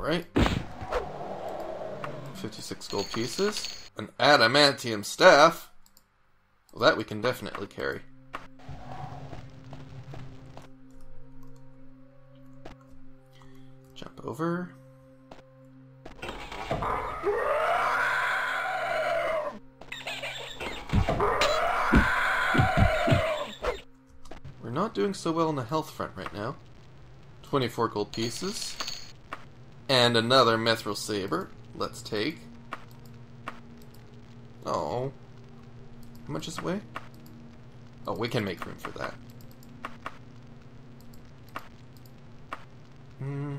Alright. 56 gold pieces. An adamantium staff. Well, that we can definitely carry. Jump over. We're not doing so well on the health front right now. 24 gold pieces. And another Mithril Saber. Let's take. Oh. How much is it weigh? Oh, we can make room for that. Hmm.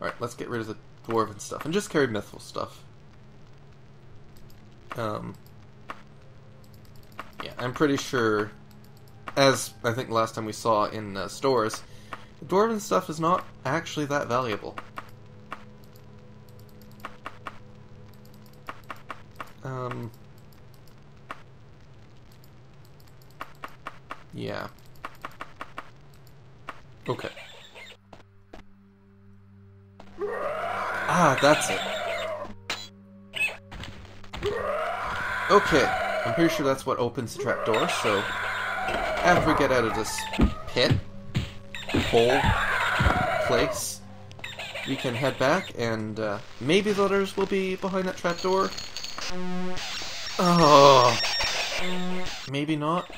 Alright, let's get rid of the dwarven stuff and just carry mithril stuff. Um. Yeah, I'm pretty sure, as I think last time we saw in uh, stores, the dwarven stuff is not actually that valuable. Um. Yeah. Okay. Ah, that's it. Okay, I'm pretty sure that's what opens the trapdoor, so after we get out of this pit, hole, place, we can head back and uh, maybe the others will be behind that trapdoor. Oh, maybe not,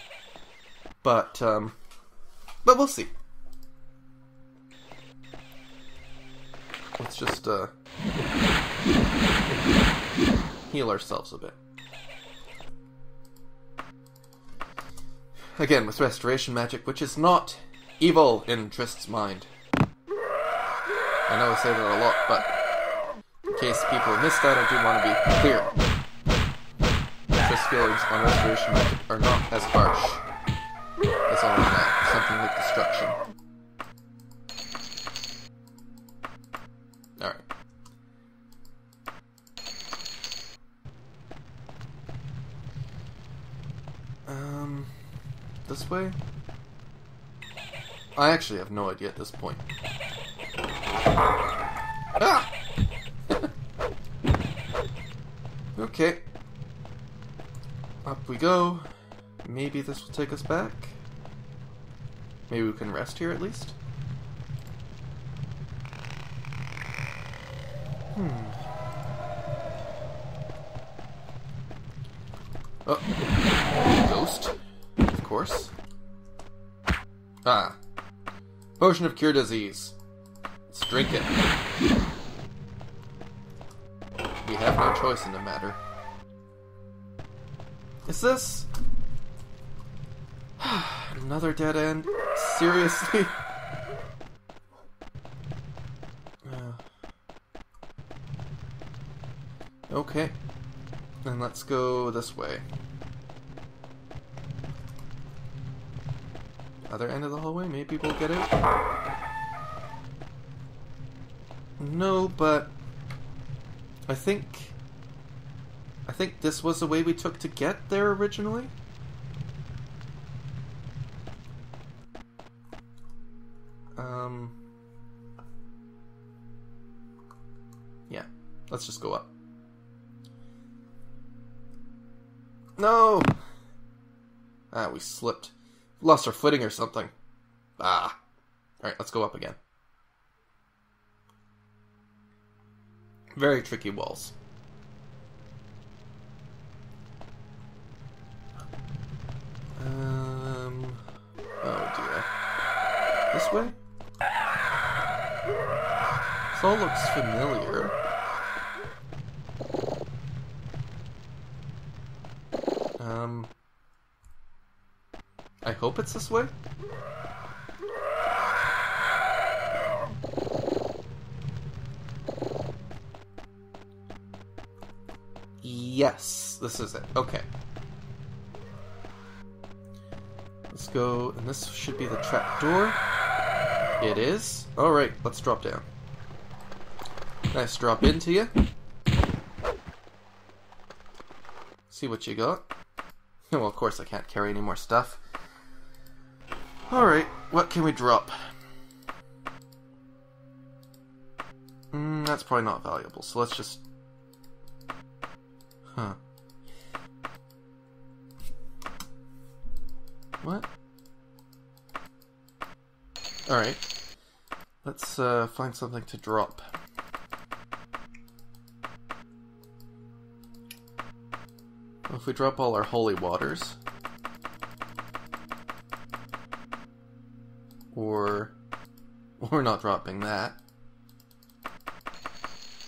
but um, but we'll see. Let's just uh, heal ourselves a bit. Again, with restoration magic, which is not evil in Tryst's mind. I know I say that a lot, but in case people missed that, I do want to be clear. Tryst's feelings on restoration are not as harsh as on uh, something like destruction. Alright. Um, this way? I actually have no idea at this point. Ah! okay. Up we go. Maybe this will take us back. Maybe we can rest here at least. Hmm. Oh. Ghost. Of course. Ah. Potion of Cure Disease. Let's drink it. We have no choice in the matter. Is this... Another dead end? Seriously? Uh. Okay. Then let's go this way. Other end of the hallway? Maybe we'll get it? No, but... I think... I think this was the way we took to get there originally? Um... Yeah. Let's just go up. No! Ah, we slipped. Lost our footing or something. Ah. Alright, let's go up again. Very tricky walls. Um. Oh dear. This way? This all looks familiar. Um. I hope it's this way? Yes, this is it. Okay. Let's go, and this should be the trap door. It is. Alright, let's drop down. Nice drop into you. See what you got. Well, of course I can't carry any more stuff. Alright, what can we drop? that's probably not valuable, so let's just... Huh. What? Alright. Let's uh, find something to drop. Well, if we drop all our holy waters... We're not dropping that.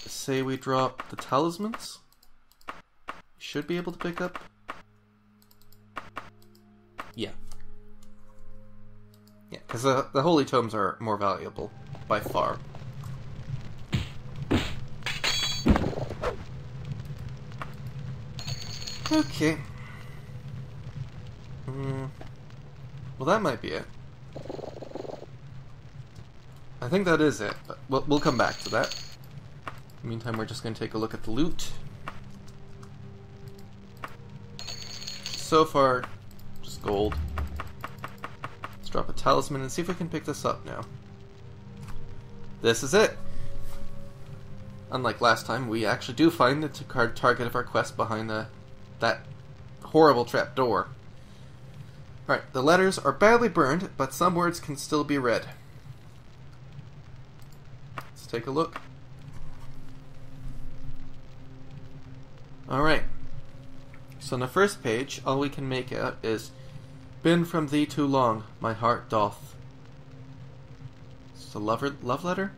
Say we drop the talismans? Should be able to pick up. Yeah. Yeah, because the, the holy tomes are more valuable by far. Okay. Mm. Well, that might be it. I think that is it, but we'll, we'll come back to that. Meantime, we're just going to take a look at the loot. So far, just gold. Let's drop a talisman and see if we can pick this up now. This is it! Unlike last time, we actually do find the target of our quest behind the, that horrible trap door. Alright, the letters are badly burned, but some words can still be read. Take a look. Alright. So on the first page, all we can make out is Been from thee too long, my heart doth. It's a lover, love letter?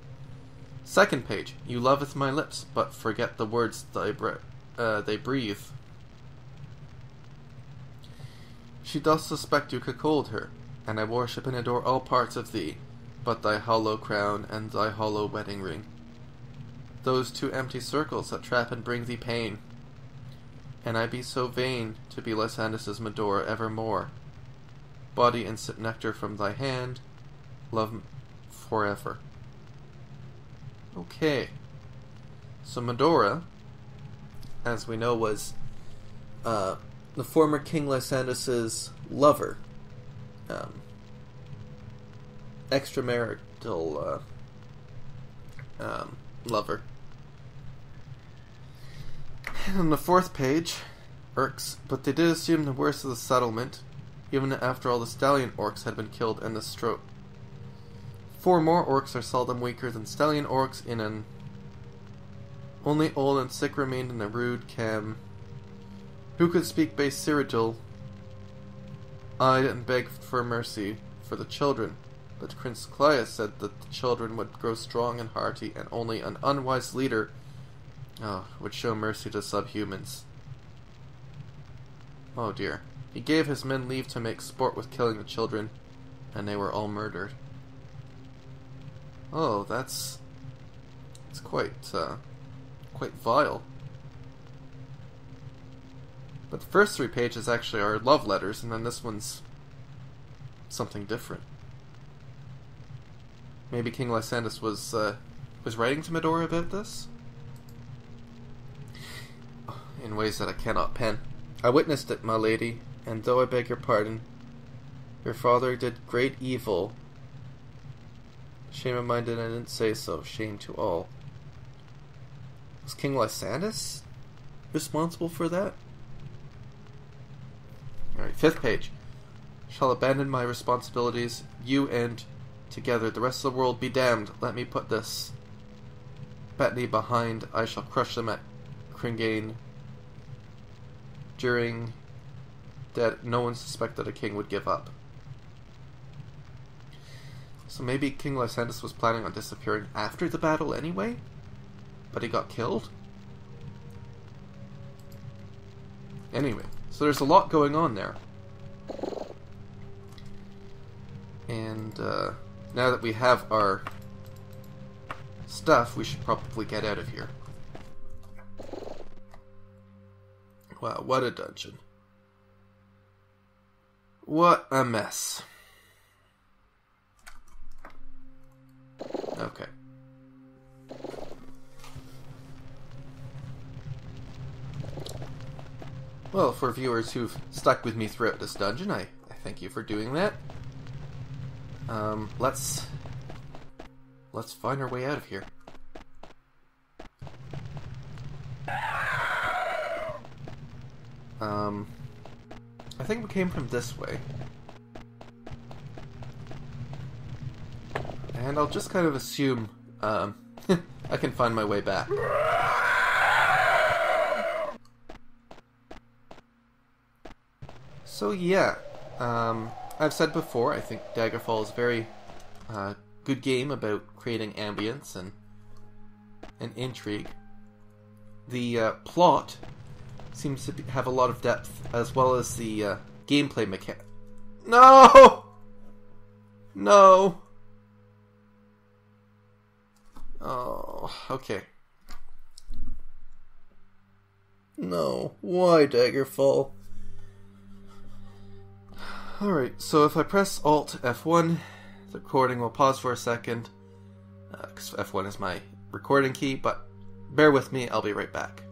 Second page, You loveth my lips, but forget the words bre- uh, they breathe. She doth suspect you cuckold her, and I worship and adore all parts of thee, but thy hollow crown and thy hollow wedding ring. Those two empty circles that trap and bring thee pain. And I be so vain to be Lysandus's Medora evermore. Body and sip nectar from thy hand, love forever. Okay. So Medora, as we know, was uh, the former King Lysandus's lover. Um, extramarital uh, um, lover. And on the fourth page, Orcs, but they did assume the worst of the settlement, even after all the stallion orcs had been killed in the stroke. Four more orcs are seldom weaker than stallion orcs in an only old and sick remained in the rude cam who could speak base Cyrodiil? I didn't beg for mercy for the children, but Prince Clias said that the children would grow strong and hearty, and only an unwise leader oh, would show mercy to subhumans. Oh dear. He gave his men leave to make sport with killing the children, and they were all murdered. Oh, that's... It's quite, uh, quite vile. But the first three pages actually are love letters, and then this one's something different. Maybe King Lysandus was uh, was writing to Medora about this in ways that I cannot pen. I witnessed it, my lady, and though I beg your pardon, your father did great evil. Shame of mine that I didn't say so. Shame to all. Was King Lysandus responsible for that? Alright, fifth page. Shall abandon my responsibilities, you and together the rest of the world be damned. Let me put this. Betony behind, I shall crush them at Cryngaine during that no one suspected a king would give up. So maybe King Lysandus was planning on disappearing after the battle anyway? But he got killed? Anyway, so there's a lot going on there. And uh, now that we have our stuff, we should probably get out of here. Wow, what a dungeon. What a mess. Okay. Well, for viewers who've stuck with me throughout this dungeon, I, I thank you for doing that. Um, let's let's find our way out of here. Um, I think we came from this way. And I'll just kind of assume um, I can find my way back. So yeah, um, I've said before, I think Daggerfall is a very uh, good game about creating ambience and and intrigue. The uh, plot seems to be, have a lot of depth, as well as the uh, gameplay mechanic. No, no. Oh, okay. No, why Daggerfall? Alright, so if I press Alt F1, the recording will pause for a second, because uh, F1 is my recording key, but bear with me, I'll be right back.